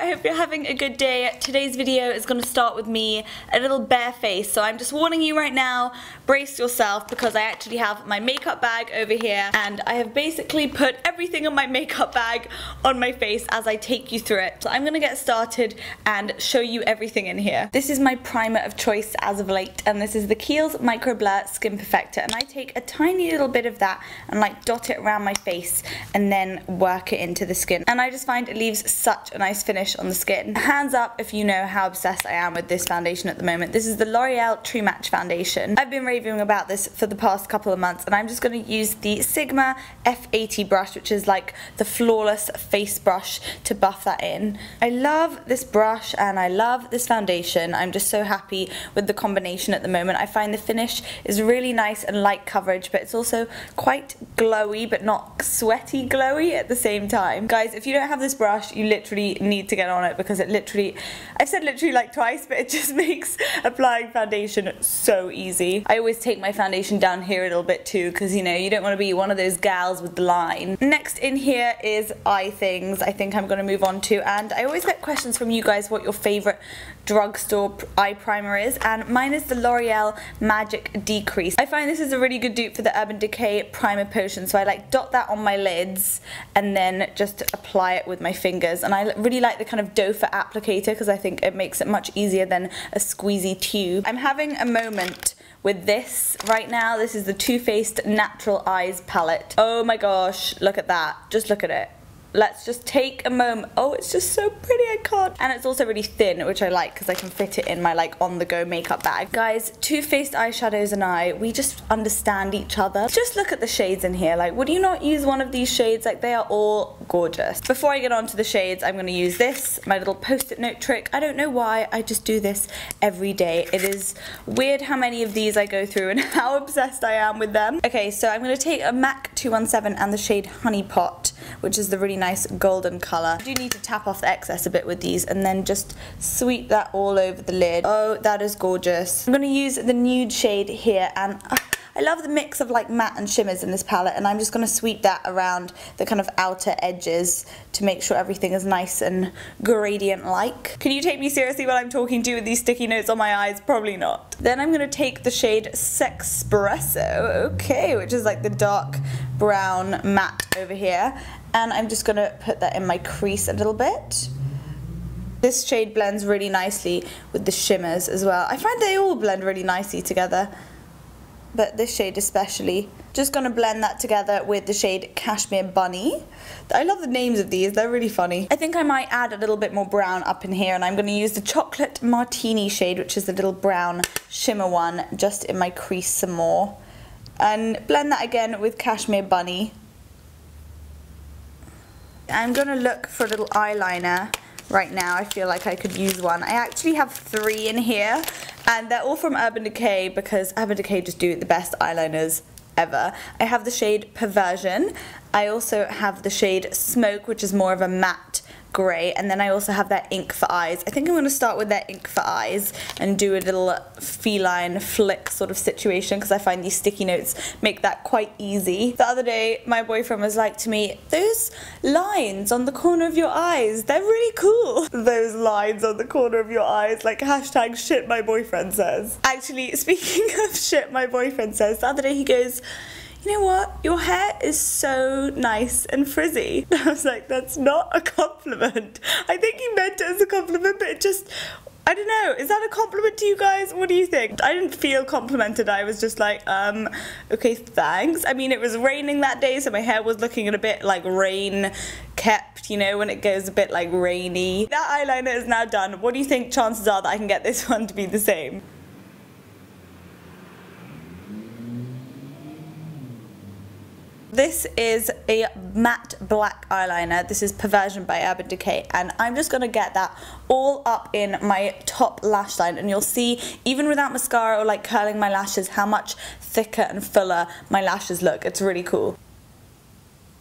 I hope you're having a good day. Today's video is going to start with me a little bare face, so I'm just warning you right now, brace yourself because I actually have my makeup bag over here and I have basically put everything in my makeup bag on my face as I take you through it. So I'm going to get started and show you everything in here. This is my primer of choice as of late and this is the Kiehl's Micro Blur Skin Perfector and I take a tiny little bit of that and like dot it around my face and then work it into the skin. And I just find it leaves such a nice finish on the skin. Hands up if you know how obsessed I am with this foundation at the moment. This is the L'Oreal True Match Foundation. I've been raving about this for the past couple of months and I'm just going to use the Sigma F80 brush which is like the flawless face brush to buff that in. I love this brush and I love this foundation. I'm just so happy with the combination at the moment. I find the finish is really nice and light coverage but it's also quite glowy but not sweaty glowy at the same time. Guys if you don't have this brush you literally need to get on it because it literally, I've said literally like twice, but it just makes applying foundation so easy. I always take my foundation down here a little bit too because you know, you don't want to be one of those gals with the line. Next in here is eye things I think I'm going to move on to and I always get questions from you guys what your favourite drugstore eye primer is and mine is the L'Oreal Magic Decrease. I find this is a really good dupe for the Urban Decay Primer Potion so I like dot that on my lids and then just apply it with my fingers and I really like the kind of doe foot applicator because I think it makes it much easier than a squeezy tube. I'm having a moment with this right now. This is the Too Faced Natural Eyes palette. Oh my gosh, look at that. Just look at it let's just take a moment. Oh, it's just so pretty, I can't. And it's also really thin, which I like because I can fit it in my like on-the-go makeup bag. Guys, Too Faced Eyeshadows and I, we just understand each other. Just look at the shades in here. Like, would you not use one of these shades? Like, they are all gorgeous. Before I get on to the shades, I'm going to use this, my little post-it note trick. I don't know why, I just do this every day. It is weird how many of these I go through and how obsessed I am with them. Okay, so I'm going to take a MAC 217 and the shade Honey Pot, which is the really nice golden colour. I do need to tap off the excess a bit with these and then just sweep that all over the lid. Oh, that is gorgeous. I'm going to use the nude shade here and... Uh, I love the mix of like matte and shimmers in this palette and I'm just going to sweep that around the kind of outer edges to make sure everything is nice and gradient like. Can you take me seriously when I'm talking to you with these sticky notes on my eyes? Probably not. Then I'm going to take the shade Sexpresso, okay, which is like the dark brown matte over here and I'm just to put that in my crease a little bit. This shade blends really nicely with the shimmers as well. I find they all blend really nicely together, but this shade especially. Just to blend that together with the shade Cashmere Bunny. I love the names of these, they're really funny. I think I might add a little bit more brown up in here and I'm to use the Chocolate Martini shade, which is the little brown shimmer one, just in my crease some more. And blend that again with Cashmere Bunny. I'm to look for a little eyeliner right now. I feel like I could use one. I actually have three in here and they're all from Urban Decay because Urban Decay just do the best eyeliners ever. I have the shade Perversion. I also have the shade Smoke which is more of a matte grey and then I also have that ink for eyes. I think I'm going to start with that ink for eyes and do a little feline flick sort of situation because I find these sticky notes make that quite easy. The other day my boyfriend was like to me, those lines on the corner of your eyes, they're really cool. Those lines on the corner of your eyes, like hashtag shit my boyfriend says. Actually, speaking of shit my boyfriend says, the other day he goes, you know what, your hair is so nice and frizzy. I was like, that's not a compliment. I think he meant it as a compliment, but it just, I don't know, is that a compliment to you guys? What do you think? I didn't feel complimented, I was just like, um, okay, thanks. I mean, it was raining that day, so my hair was looking a bit like rain kept, you know, when it goes a bit like rainy. That eyeliner is now done. What do you think chances are that I can get this one to be the same? This is a matte black eyeliner. This is Perversion by Urban Decay and I'm just going to get that all up in my top lash line and you'll see even without mascara or like curling my lashes how much thicker and fuller my lashes look. It's really cool.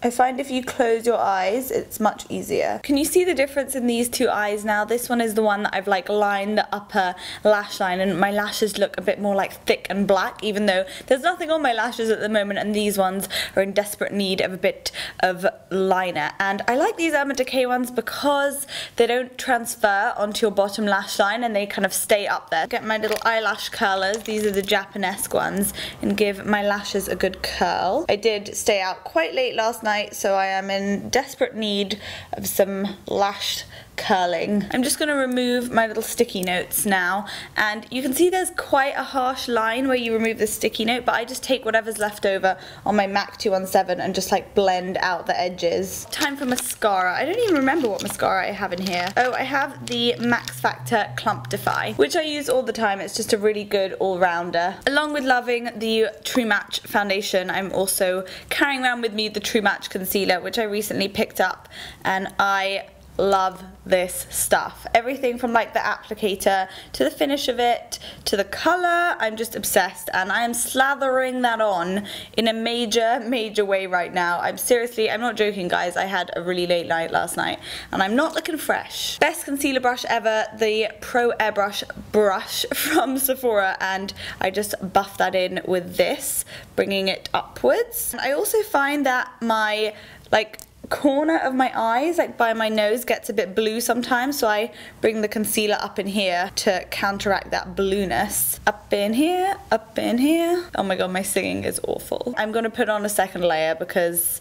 I find if you close your eyes, it's much easier. Can you see the difference in these two eyes now? This one is the one that I've like lined the upper lash line and my lashes look a bit more like thick and black even though there's nothing on my lashes at the moment and these ones are in desperate need of a bit of liner. And I like these Urban Decay ones because they don't transfer onto your bottom lash line and they kind of stay up there. Get my little eyelash curlers, these are the Japanese ones, and give my lashes a good curl. I did stay out quite late last night night, so I am in desperate need of some lash curling. I'm just going to remove my little sticky notes now and you can see there's quite a harsh line where you remove the sticky note but I just take whatever's left over on my MAC 217 and just like blend out the edges. Time for mascara. I don't even remember what mascara I have in here. Oh, I have the Max Factor Clump Defy which I use all the time. It's just a really good all-rounder. Along with loving the True Match foundation, I'm also carrying around with me the True Match concealer which I recently picked up and I love this stuff. Everything from like the applicator to the finish of it to the colour, I'm just obsessed and I am slathering that on in a major, major way right now. I'm seriously, I'm not joking guys, I had a really late night last night and I'm not looking fresh. Best concealer brush ever, the Pro Airbrush brush from Sephora and I just buff that in with this, bringing it upwards. I also find that my like corner of my eyes, like by my nose, gets a bit blue sometimes, so I bring the concealer up in here to counteract that blueness. Up in here, up in here. Oh my god, my singing is awful. I'm gonna put on a second layer because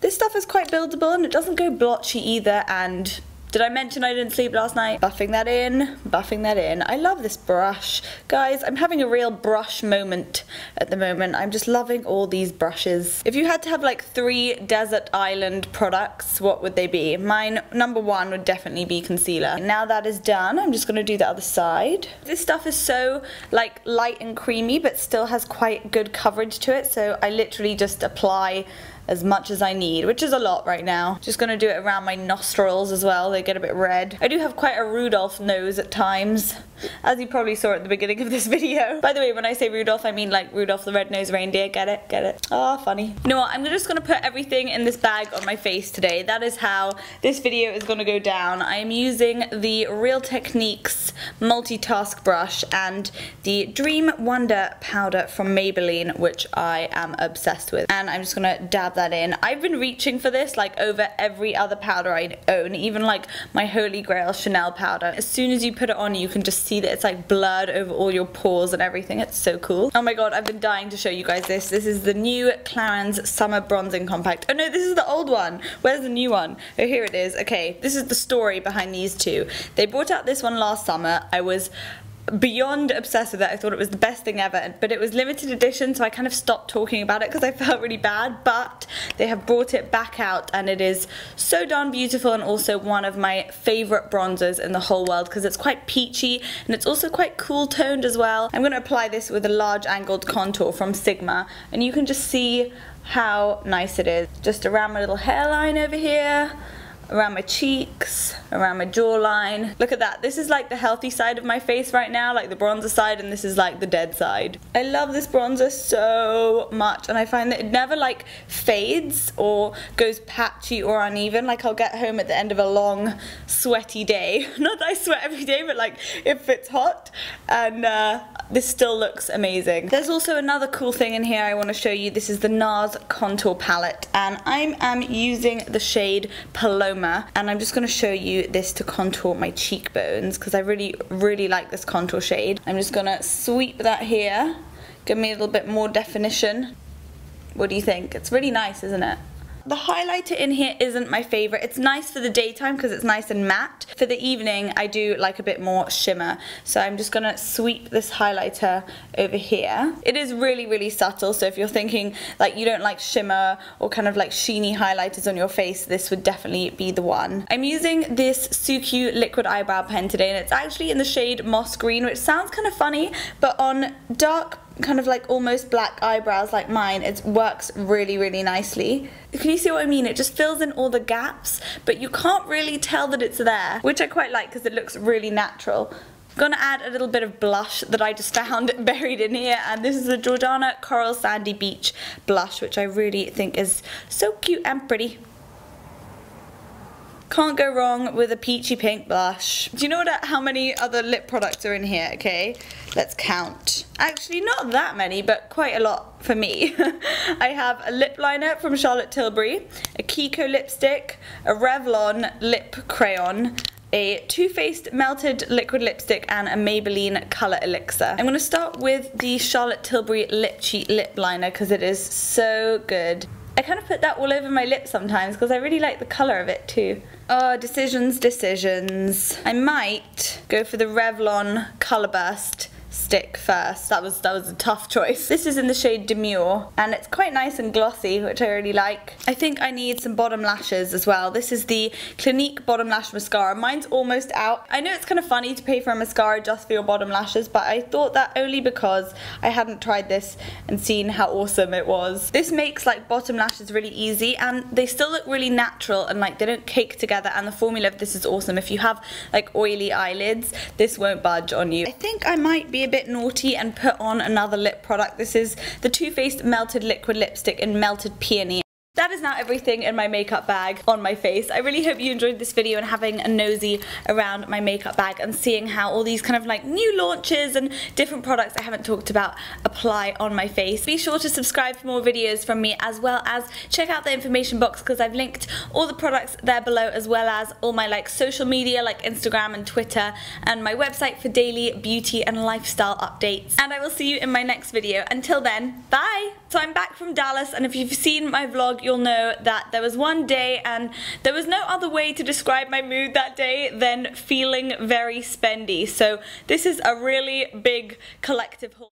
this stuff is quite buildable and it doesn't go blotchy either and did I mention I didn't sleep last night? Buffing that in, buffing that in. I love this brush. Guys, I'm having a real brush moment at the moment. I'm just loving all these brushes. If you had to have like three desert island products, what would they be? Mine, number one would definitely be concealer. Now that is done, I'm just gonna do the other side. This stuff is so like light and creamy, but still has quite good coverage to it. So I literally just apply as much as I need, which is a lot right now. Just gonna do it around my nostrils as well, they get a bit red. I do have quite a Rudolph nose at times, as you probably saw at the beginning of this video. By the way, when I say Rudolph, I mean like Rudolph the Red-Nosed Reindeer, get it? Get it? Ah, oh, funny. You know what, I'm just gonna put everything in this bag on my face today. That is how this video is gonna go down. I am using the Real Techniques multitask brush and the Dream Wonder powder from Maybelline, which I am obsessed with. And I'm just gonna dab that in. I've been reaching for this like over every other powder I own, even like my Holy Grail Chanel powder. As soon as you put it on, you can just see that it's like blurred over all your pores and everything. It's so cool. Oh my god, I've been dying to show you guys this. This is the new Clarins Summer Bronzing Compact. Oh no, this is the old one. Where's the new one? Oh, here it is. Okay, this is the story behind these two. They brought out this one last summer. I was beyond obsessed with it. I thought it was the best thing ever, but it was limited edition, so I kind of stopped talking about it because I felt really bad, but they have brought it back out and it is so darn beautiful and also one of my favorite bronzers in the whole world because it's quite peachy and it's also quite cool toned as well. I'm going to apply this with a large angled contour from Sigma and you can just see how nice it is. Just around my little hairline over here around my cheeks, around my jawline. Look at that. This is like the healthy side of my face right now, like the bronzer side, and this is like the dead side. I love this bronzer so much, and I find that it never like fades or goes patchy or uneven. Like I'll get home at the end of a long, sweaty day. Not that I sweat every day, but like if it's hot, and uh, this still looks amazing. There's also another cool thing in here I want to show you. This is the NARS Contour Palette, and I am using the shade Paloma and I'm just going to show you this to contour my cheekbones because I really, really like this contour shade. I'm just to sweep that here, give me a little bit more definition. What do you think? It's really nice, isn't it? The highlighter in here isn't my favorite. It's nice for the daytime because it's nice and matte. For the evening, I do like a bit more shimmer. So I'm just gonna sweep this highlighter over here. It is really, really subtle. So if you're thinking like you don't like shimmer or kind of like sheeny highlighters on your face, this would definitely be the one. I'm using this SUQQU liquid eyebrow pen today and it's actually in the shade Moss Green, which sounds kind of funny, but on dark kind of like almost black eyebrows like mine, it works really, really nicely. Can you see what I mean? It just fills in all the gaps, but you can't really tell that it's there, which I quite like because it looks really natural. I'm gonna add a little bit of blush that I just found buried in here and this is the Jordana Coral Sandy Beach blush which I really think is so cute and pretty. Can't go wrong with a peachy pink blush. Do you know what, how many other lip products are in here? Okay, let's count. Actually, not that many, but quite a lot for me. I have a lip liner from Charlotte Tilbury, a Kiko lipstick, a Revlon lip crayon, a Too Faced Melted Liquid Lipstick and a Maybelline Colour Elixir. I'm going to start with the Charlotte Tilbury Lip Cheat Lip Liner because it is so good. I kind of put that all over my lips sometimes because I really like the colour of it too. Oh, decisions, decisions. I might go for the Revlon Colour Burst stick first. That was that was a tough choice. This is in the shade Demure and it's quite nice and glossy which I really like. I think I need some bottom lashes as well. This is the Clinique Bottom Lash Mascara. Mine's almost out. I know it's kind of funny to pay for a mascara just for your bottom lashes but I thought that only because I hadn't tried this and seen how awesome it was. This makes like bottom lashes really easy and they still look really natural and like they don't cake together and the formula of this is awesome. If you have like oily eyelids this won't budge on you. I think I might be bit naughty and put on another lip product. This is the Too Faced Melted Liquid Lipstick in Melted Peony. Is now everything in my makeup bag on my face. I really hope you enjoyed this video and having a nosy around my makeup bag and seeing how all these kind of like new launches and different products I haven't talked about apply on my face. Be sure to subscribe for more videos from me as well as check out the information box because I've linked all the products there below as well as all my like social media like Instagram and Twitter and my website for daily beauty and lifestyle updates. And I will see you in my next video. Until then, bye! So I'm back from Dallas and if you've seen my vlog you'll know that there was one day and there was no other way to describe my mood that day than feeling very spendy. So this is a really big collective haul.